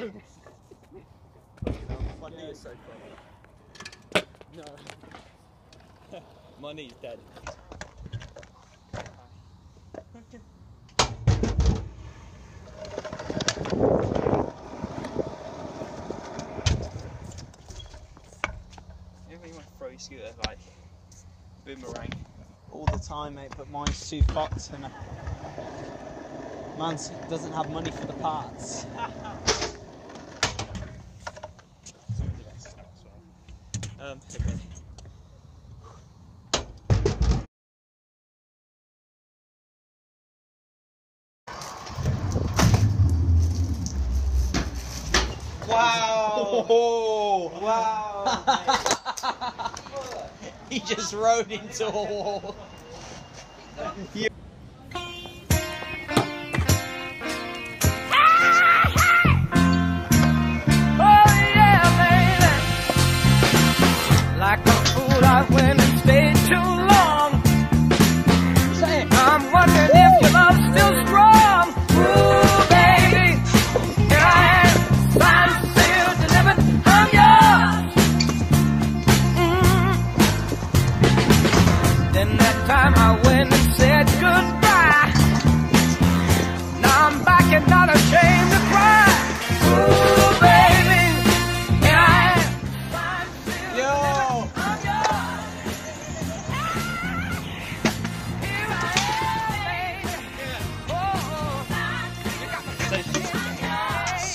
My knee is so funny. No. My knee's dead. Scooter like boomerang? All the time, mate, but mine's too fucked and man doesn't have money for the parts. Um, okay. Wow! Oh, Wow! he just rode into a wall.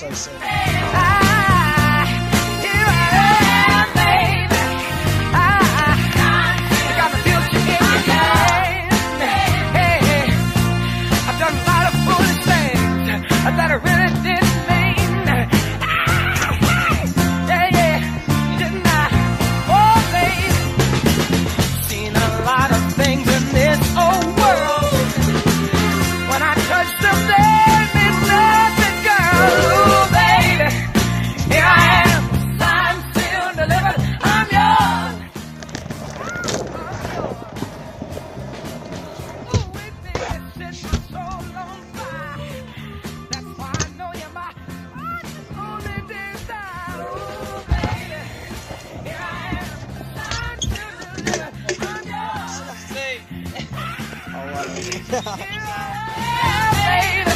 Me So I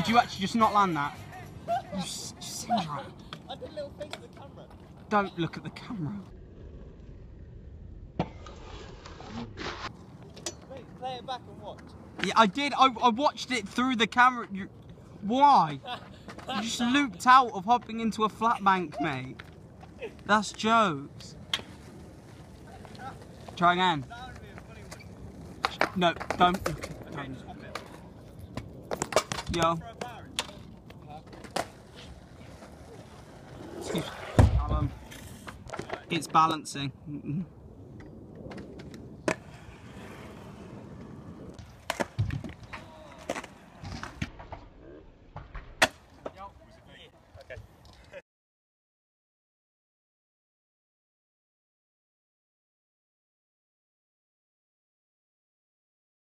Did you actually just not land that? You s- Sandra, I did a little face to the camera. don't look at the camera. Wait, play it back and watch. Yeah, I did. I, I watched it through the camera. You, why? You just looped out of hopping into a flat bank, mate. That's jokes. Try again. No, don't. look Don't. Yo. Callum. It's balancing. Mm-hmm.